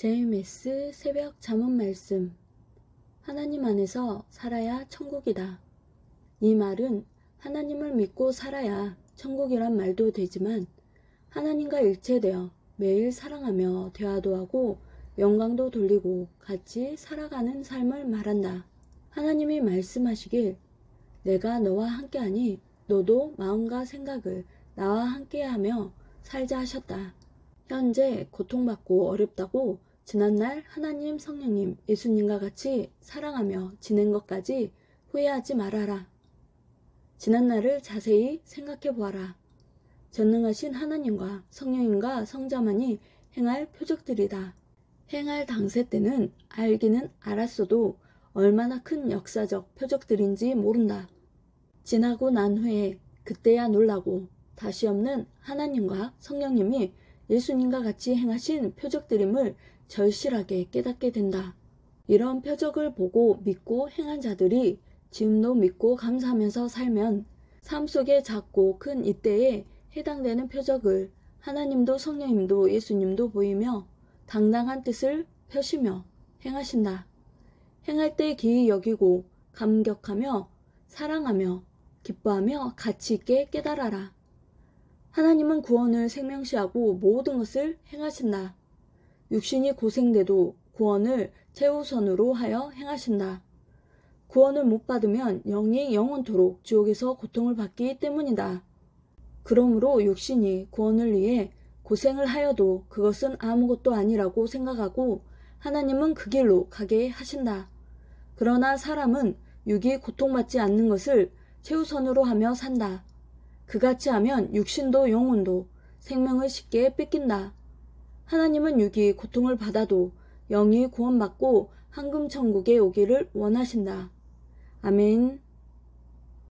JMS 새벽 잠언 말씀 하나님 안에서 살아야 천국이다. 이 말은 하나님을 믿고 살아야 천국이란 말도 되지만 하나님과 일체되어 매일 사랑하며 대화도 하고 영광도 돌리고 같이 살아가는 삶을 말한다. 하나님이 말씀하시길 내가 너와 함께하니 너도 마음과 생각을 나와 함께하며 살자 하셨다. 현재 고통받고 어렵다고 지난날 하나님 성령님 예수님과 같이 사랑하며 지낸 것까지 후회하지 말아라. 지난날을 자세히 생각해 보아라. 전능하신 하나님과 성령님과 성자만이 행할 표적들이다. 행할 당세 때는 알기는 알았어도 얼마나 큰 역사적 표적들인지 모른다. 지나고 난 후에 그때야 놀라고 다시 없는 하나님과 성령님이 예수님과 같이 행하신 표적들임을 절실하게 깨닫게 된다. 이런 표적을 보고 믿고 행한 자들이 지금도 믿고 감사하면서 살면 삶 속에 작고 큰 이때에 해당되는 표적을 하나님도 성령님도 예수님도 보이며 당당한 뜻을 펴시며 행하신다. 행할 때 기이 여기고 감격하며 사랑하며 기뻐하며 가치 있게 깨달아라. 하나님은 구원을 생명시하고 모든 것을 행하신다. 육신이 고생돼도 구원을 최우선으로 하여 행하신다. 구원을 못 받으면 영이 영원토록 지옥에서 고통을 받기 때문이다. 그러므로 육신이 구원을 위해 고생을 하여도 그것은 아무것도 아니라고 생각하고 하나님은 그 길로 가게 하신다. 그러나 사람은 육이 고통받지 않는 것을 최우선으로 하며 산다. 그같이 하면 육신도 영혼도 생명을 쉽게 뺏긴다. 하나님은 육이 고통을 받아도 영이 구원받고 황금천국에 오기를 원하신다. 아멘.